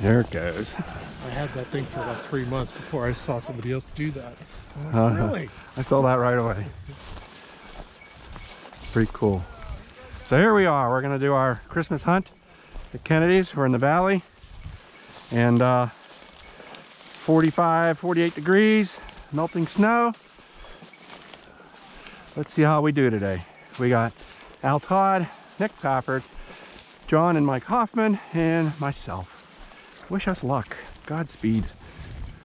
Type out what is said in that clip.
There it goes. I had that thing for about three months before I saw somebody else do that. Like, Uh-huh. Really? I saw that right away. Pretty cool. So here we are. We're gonna do our Christmas hunt at Kennedy's. We're in the valley. And uh, 45, 48 degrees, melting snow. Let's see how we do today. We got Al Todd, Nick Pappert, John and Mike Hoffman, and myself wish us luck. Godspeed.